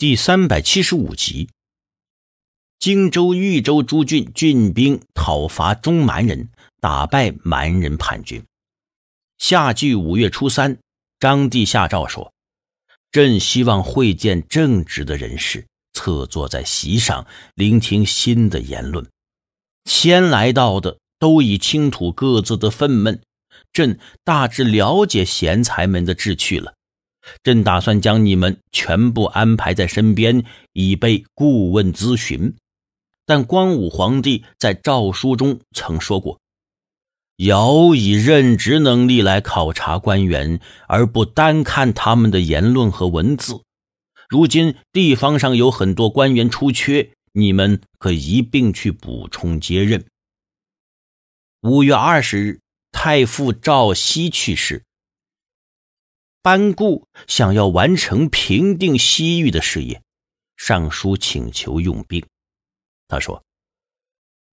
第三百七十五集，荆州、豫州诸郡郡兵讨伐中蛮人，打败蛮人叛军。夏季五月初三，张帝下诏说：“朕希望会见正直的人士，侧坐在席上，聆听新的言论。先来到的都已倾吐各自的愤懑，朕大致了解贤才们的志趣了。”朕打算将你们全部安排在身边，以备顾问咨询。但光武皇帝在诏书中曾说过：“尧以任职能力来考察官员，而不单看他们的言论和文字。如今地方上有很多官员出缺，你们可一并去补充接任。”五月二十日，太傅赵熙去世。班固想要完成平定西域的事业，上书请求用兵。他说：“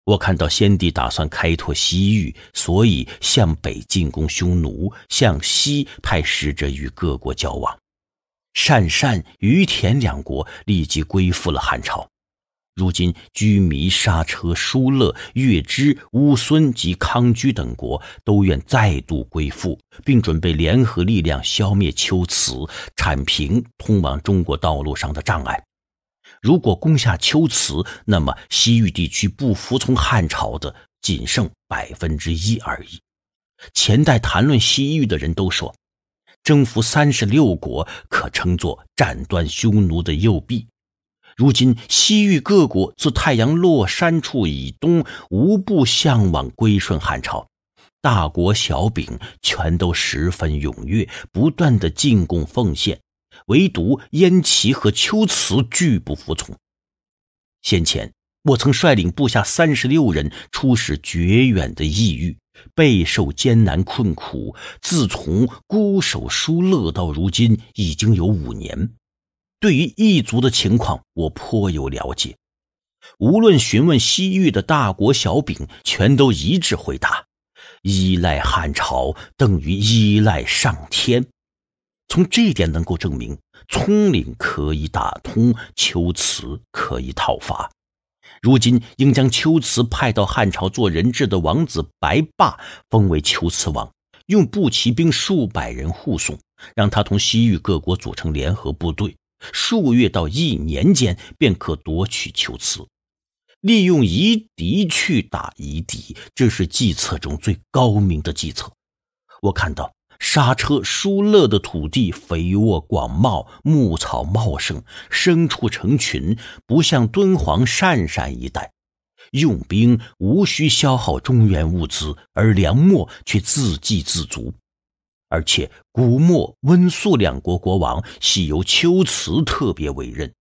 我看到先帝打算开拓西域，所以向北进攻匈奴，向西派使者与各国交往。鄯善、于田两国立即归附了汉朝。”如今，居弥、沙车、疏勒、月支、乌孙及康居等国都愿再度归附，并准备联合力量消灭龟兹，铲平通往中国道路上的障碍。如果攻下龟兹，那么西域地区不服从汉朝的仅剩百分之一而已。前代谈论西域的人都说，征服三十六国可称作斩断匈奴的右臂。如今，西域各国自太阳落山处以东，无不向往归顺汉朝。大国小丙全都十分踊跃，不断的进贡奉献，唯独燕齐和龟兹拒不服从。先前我曾率领部下三十六人出使绝远的异域，备受艰难困苦。自从孤守疏勒到如今，已经有五年。对于异族的情况，我颇有了解。无论询问西域的大国小饼，全都一致回答：依赖汉朝等于依赖上天。从这一点能够证明，葱岭可以打通，龟兹可以讨伐。如今应将龟兹派到汉朝做人质的王子白霸封为龟兹王，用步骑兵数百人护送，让他同西域各国组成联合部队。数月到一年间，便可夺取龟兹，利用夷狄去打夷狄，这是计策中最高明的计策。我看到沙车、疏勒的土地肥沃广袤，牧草茂盛，牲畜成群，不像敦煌、鄯善一带，用兵无需消耗中原物资，而粮秣却自给自足。而且，古墨、温宿两国国王系由龟兹特别委任，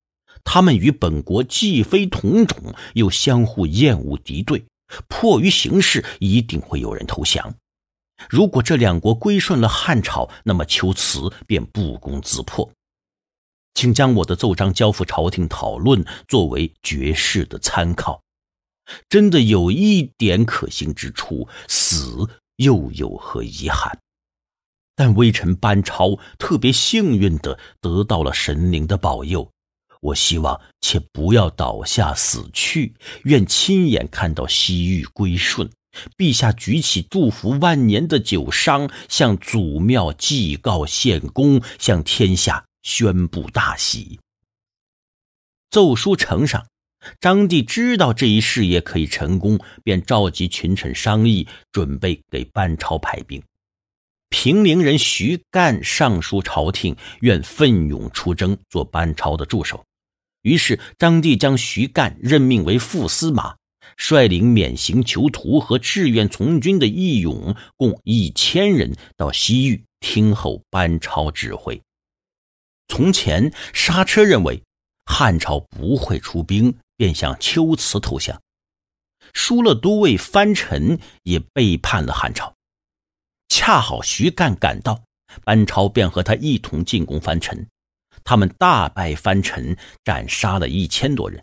他们与本国既非同种，又相互厌恶敌对，迫于形势，一定会有人投降。如果这两国归顺了汉朝，那么龟兹便不攻自破。请将我的奏章交付朝廷讨论，作为绝世的参考。真的有一点可行之处，死又有何遗憾？但微臣班超特别幸运的得到了神灵的保佑，我希望且不要倒下死去，愿亲眼看到西域归顺。陛下举起祝福万年的酒觞，向祖庙祭告献功，向天下宣布大喜。奏书呈上，张帝知道这一事业可以成功，便召集群臣商议，准备给班超派兵。平陵人徐干上书朝廷，愿奋勇出征，做班超的助手。于是张帝将徐干任命为副司马，率领免刑囚徒和志愿从军的义勇共一千人到西域听候班超指挥。从前刹车认为汉朝不会出兵，便向龟兹投降。输了都尉藩臣也背叛了汉朝。恰好徐干赶到，班超便和他一同进攻藩臣，他们大败藩臣，斩杀了一千多人。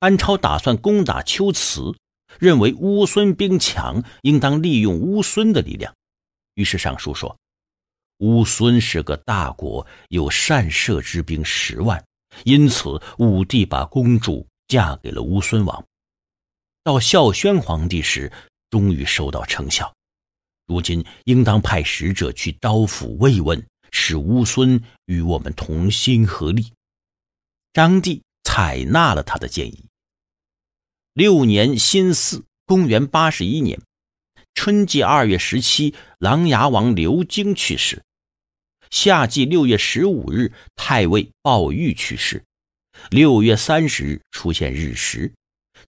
班超打算攻打龟兹，认为乌孙兵强，应当利用乌孙的力量，于是上书说：乌孙是个大国，有善射之兵十万，因此武帝把公主嫁给了乌孙王。到孝宣皇帝时，终于收到成效。如今应当派使者去刀府慰问，使乌孙与我们同心合力。张帝采纳了他的建议。六年辛巳，公元八十一年春季二月十七，琅琊王刘京去世。夏季六月十五日，太尉鲍玉去世。六月三十日出现日食。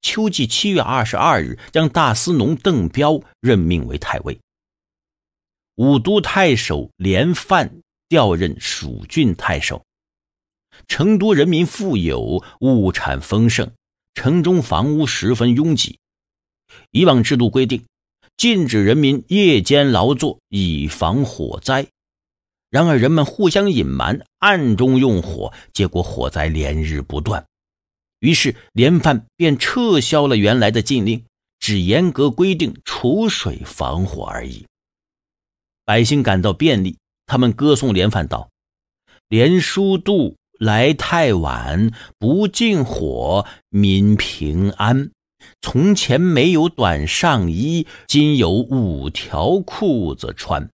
秋季七月二十二日，将大司农邓彪任命为太尉。武都太守连范调任蜀郡太守。成都人民富有，物产丰盛，城中房屋十分拥挤。以往制度规定，禁止人民夜间劳作，以防火灾。然而，人们互相隐瞒，暗中用火，结果火灾连日不断。于是，连范便撤销了原来的禁令，只严格规定储水防火而已。百姓感到便利，他们歌颂连饭道：“连叔度来太晚，不进火，民平安。从前没有短上衣，今有五条裤子穿。”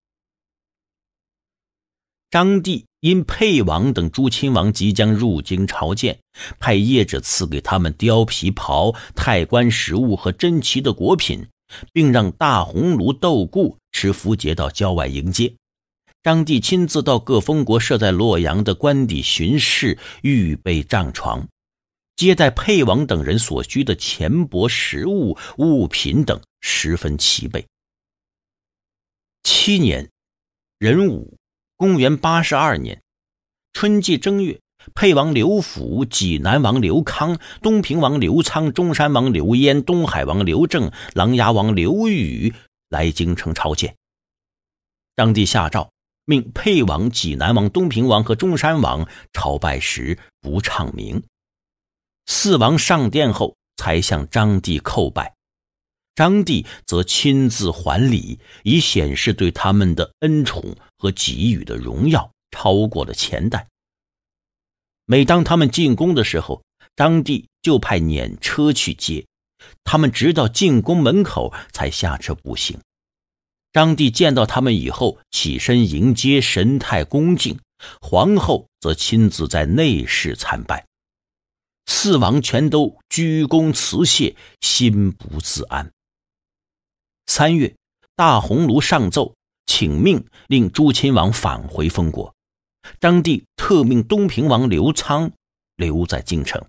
张帝因沛王等诸亲王即将入京朝见，派业者赐给他们貂皮袍、太官食物和珍奇的果品，并让大红炉窦固持符节到郊外迎接。张帝亲自到各封国设在洛阳的官邸巡视，预备帐床，接待沛王等人所需的钱帛、食物、物品等十分齐备。七年，壬午。公元八十二年春季正月，沛王刘辅、济南王刘康、东平王刘仓、中山王刘焉、东海王刘正、琅琊王刘宇来京城朝见。当帝下诏，命沛王、济南王、东平王和中山王朝拜时不唱名。四王上殿后，才向张帝叩拜。张帝则亲自还礼，以显示对他们的恩宠和给予的荣耀超过了前代。每当他们进宫的时候，张帝就派辇车去接他们，直到进宫门口才下车步行。张帝见到他们以后，起身迎接，神态恭敬；皇后则亲自在内室参拜，四王全都鞠躬辞谢，心不自安。三月，大鸿胪上奏，请命令诸亲王返回封国。张帝特命东平王刘仓留在京城。